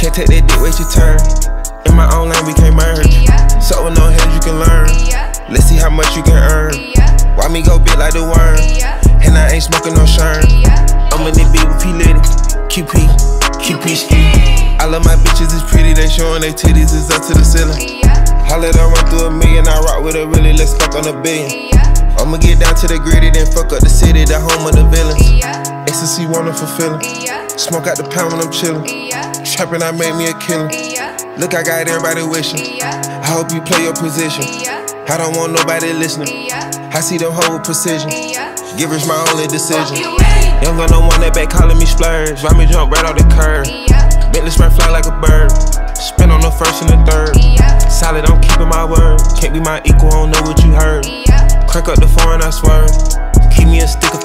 Can't take that dick, wait your turn. In my own lane, we can't merge. So with no hands, you can learn. Let's see how much you can earn. Why me go big like the worm? And I ain't smoking no sherm. I'm in the beat with P Litty, QP, QP ski. I love my bitches, it's pretty, they showing their titties, it's up to the ceiling. I let her run through a million, I rock with her really, let's fuck on a billion. I'ma get down to the gritty, then fuck up the city, the home of the villains. Ecstasy, wonderful feeling. Smoke out the pound when I'm chillin'. Trappin', I made me a killer. Look, I got everybody wishing. I hope you play your position. I don't want nobody listening. I see them whole precision. Givers my only decision. Young gun, no one that back calling me splurge. Ride me jump right off the curb. Bentley spread fly like a bird. Spin on the first and the third. Solid, I'm keeping my word. Can't be my equal, I don't know what you heard. Crank up the foreign, I swear. Keep me a stick